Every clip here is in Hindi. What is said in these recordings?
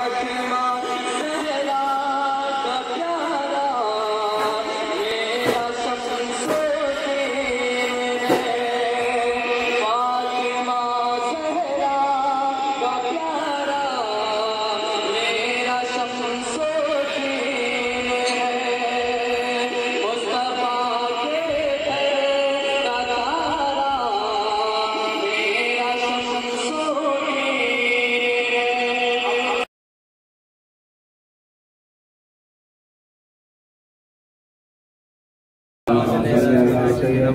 Fatima,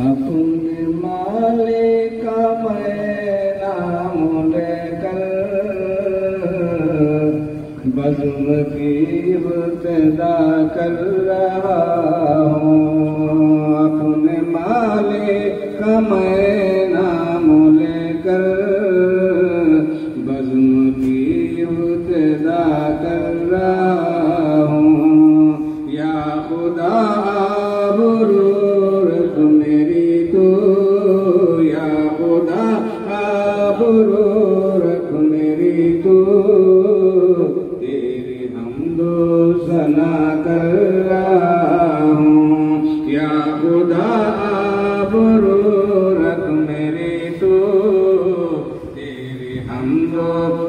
अपने मालिक मैं नाम लेकर की कर रहा हूँ।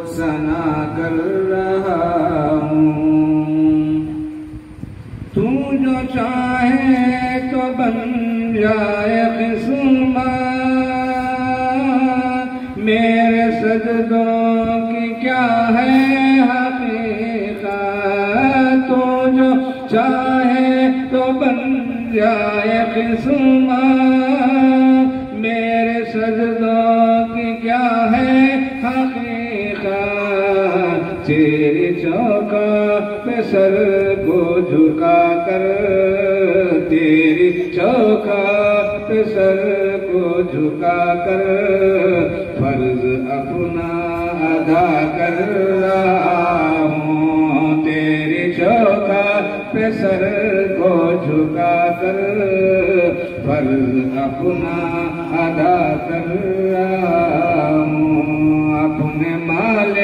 सना कर रहा हूँ। तू जो चाहे तो बन जाए किस्मत। मेरे सजदों की क्या है हकीकत? तू जो चाहे तो बन जाए किस्मत। सर को झुका कर, तेरी पे सर को झुका कर, फ़र्ज़ अपना अदा कर रहा हूँ। तेरी पे सर को झुका कर, फ़र्ज़ अपना अदा कर रहा हूँ। अपने माले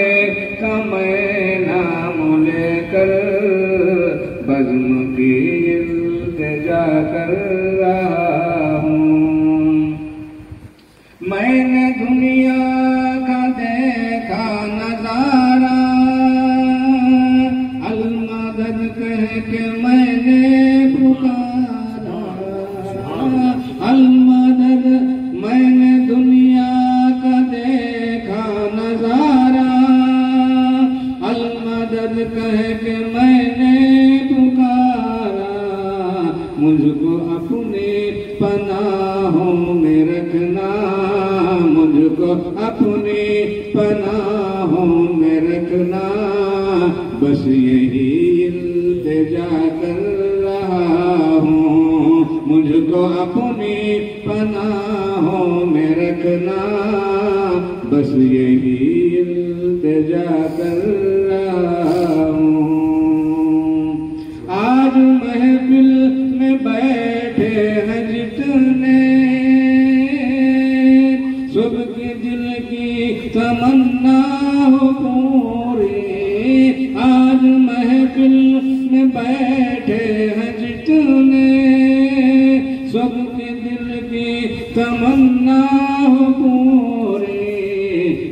इल्तिजा रखना मुझको अपने पनाहों में रखना। बस यही इल्तिजा कर रहा हूँ। मुझको अपनी पनाहों में रखना। बस यही इल्तिजा कर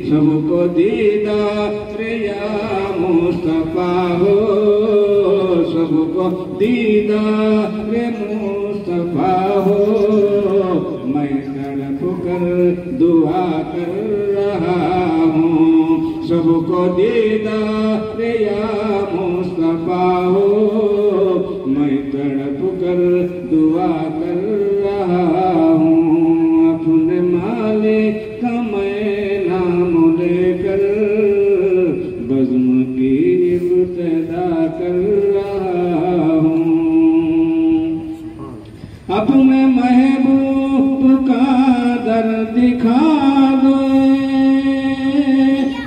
सबको दीदार या मुस्तफ़ा हो सबको दीदार मुस्तफ़ा हो मैं तड़प कर दुआ कर रहा हूँ सबको दीदार या मुस्तफ़ा हो मैं तड़प कर दुआ कर रहा हूँ अपने मालिक का महबूब का दर दिखा दो।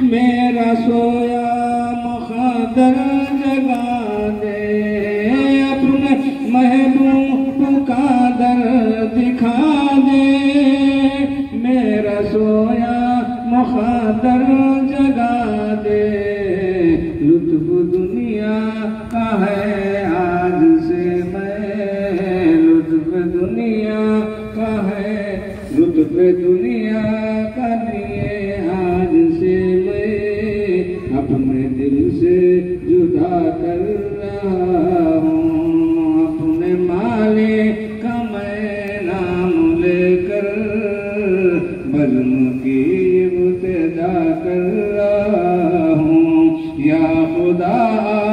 मेरा सोया मुखदर जगा दे। अपने महबूब का दर दिखा दे। मेरा सोया मुखदर जगा दे। लुत्फ दुनिया का है लुत्फ दुनिया का लिए आज से मैं अपने दिल से जुदा कर रहा हूँ। अपने मालिक का मैं नाम लेकर बज्म की इब्तदा कर रहा हूँ। या खुदा